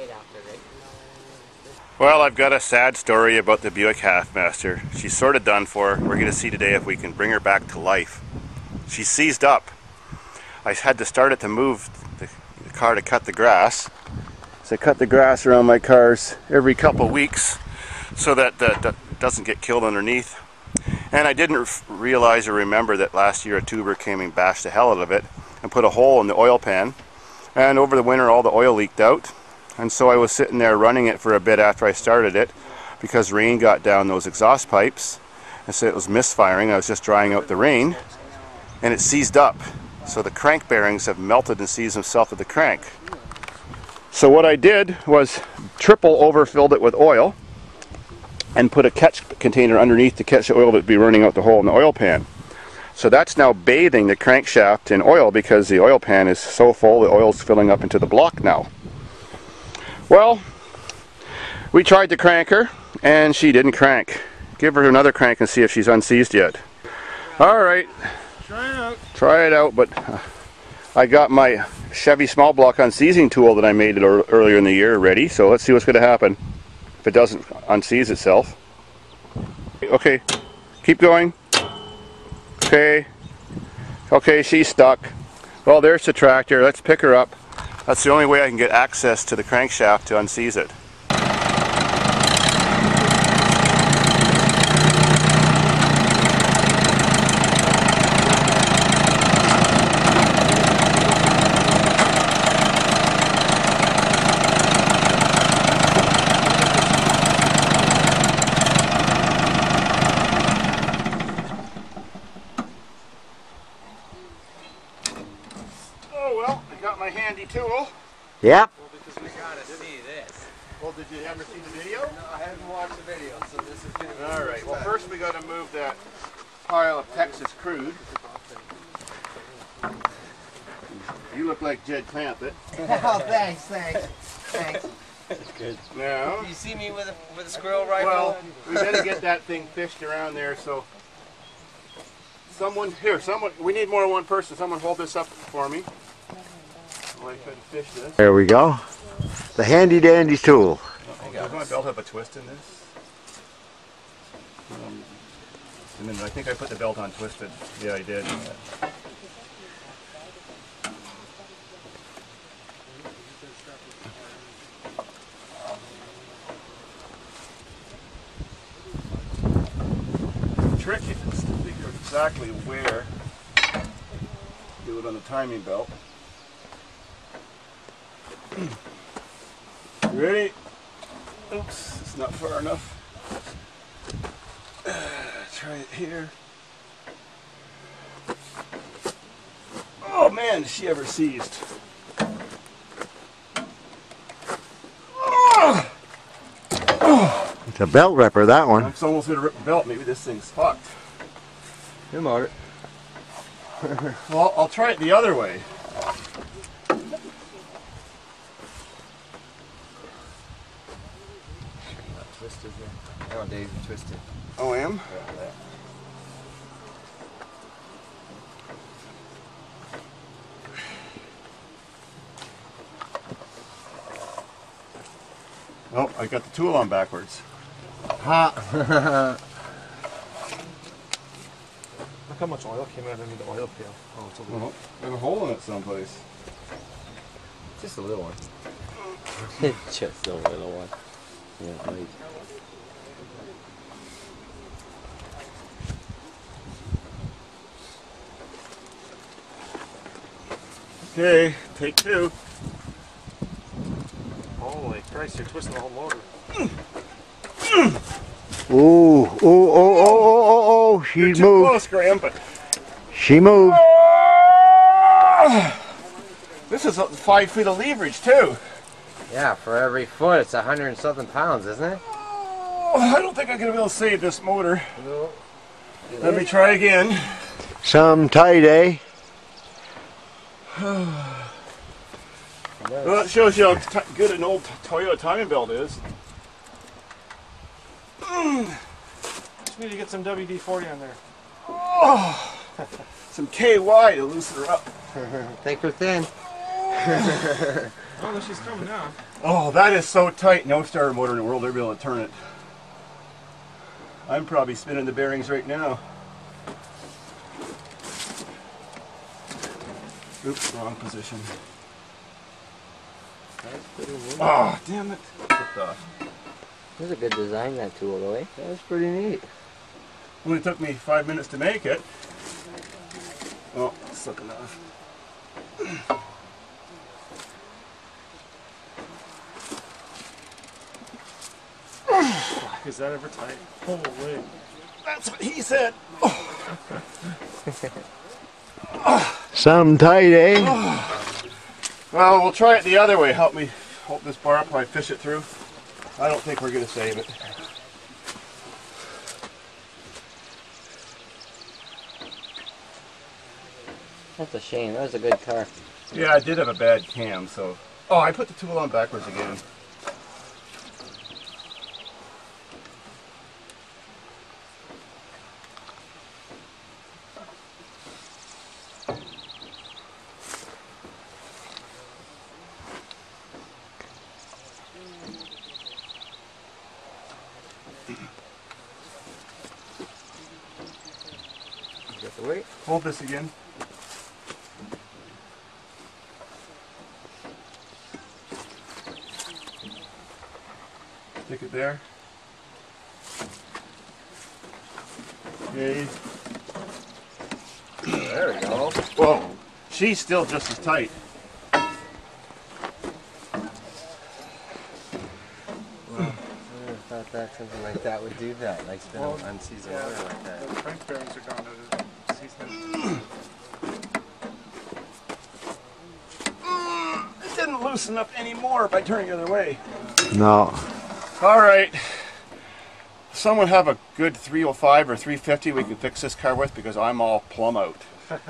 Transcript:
after. Well, I've got a sad story about the Buick Halfmaster. She's sort of done for. We're going to see today if we can bring her back to life. She's seized up. I had to start it to move the, the car to cut the grass. So I cut the grass around my cars every couple weeks so that that doesn't get killed underneath. And I didn't realize or remember that last year a tuber came and bashed the hell out of it and put a hole in the oil pan. And over the winter all the oil leaked out and so I was sitting there running it for a bit after I started it because rain got down those exhaust pipes and so it was misfiring. I was just drying out the rain and it seized up. So the crank bearings have melted and seized themselves with the crank. So what I did was triple overfilled it with oil and put a catch container underneath to catch the oil that would be running out the hole in the oil pan. So that's now bathing the crankshaft in oil because the oil pan is so full the oil's filling up into the block now. Well, we tried to crank her, and she didn't crank. Give her another crank and see if she's unseized yet. All right. Try it out. Try it out, but uh, I got my Chevy small block unseizing tool that I made earlier in the year ready, so let's see what's going to happen if it doesn't unseize itself. Okay, keep going. Okay, okay, she's stuck. Well, there's the tractor. Let's pick her up. That's the only way I can get access to the crankshaft to unseize it. Yep. Well, because we gotta see this. Well, did you ever see the video? No, I haven't watched the video, so this is gonna be. All right. Well, first we got to move that pile of Texas crude. You look like Jed Clampett. oh, thanks, thanks, thanks. That's good. Now. You see me with a with a squirrel rifle? Well, we got to get that thing fished around there, so. Someone here, someone. We need more than one person. Someone hold this up for me. There we go. The handy dandy tool. Oh, does my belt have a twist in this? Um, and then I think I put the belt on twisted. Yeah, I did. trick is to figure exactly where do it on the timing belt. Ready? Oops, it's not far enough. Uh, try it here. Oh man, she ever seized. Oh! It's a belt ripper, that one. It's almost gonna rip the belt. Maybe this thing's fucked. Here, motor. well, I'll try it the other way. There. Oh, Dave, twisted. Oh, I am? Yeah, Oh, I got the tool on backwards. Ha! Look how much oil came out of the oil pail. Oh, it's a little. Well, there's a hole in it someplace. Just a little one. Just a little one. Yeah, right. Okay, take two. Holy Christ, you're twisting the whole motor. Ooh, ooh, oh, oh, oh, oh, oh, she You're too moved. close, Graham, but... She moved. This is five feet of leverage, too. Yeah, for every foot, it's a hundred and something pounds, isn't it? Oh, I don't think I'm going to be able to save this motor. No. Let me try again. Some tight, eh? well, it shows you how good an old Toyota timing belt is. Just need to get some WD-40 on there. Oh, some KY to loosen her up. Think her thin. Oh, she's coming now. Oh, that is so tight. No starter motor in the world ever be able to turn it. I'm probably spinning the bearings right now. Oops, wrong position. That's pretty neat. Oh, damn it. Flipped off. This is a good design, that tool, though, eh? was pretty neat. Only took me five minutes to make it. Oh, it's looking off. Is that ever tight? Holy. That's what he said. Some tight, eh? Well, we'll try it the other way. Help me hold this bar up while I fish it through. I don't think we're going to save it. That's a shame. That was a good car. Yeah, I did have a bad cam, so. Oh, I put the tool on backwards again. Get the weight. Hold this again. Stick it there. Okay. There we go. Whoa. She's still just as tight. I thought that something like that would do that. Like spin Well, unseasoned yeah. oil like that. The crank bearings are gone. It season. It didn't loosen up anymore by turning the other way. No. All right. Someone have a good 305 or 350 we can fix this car with because I'm all plumb out.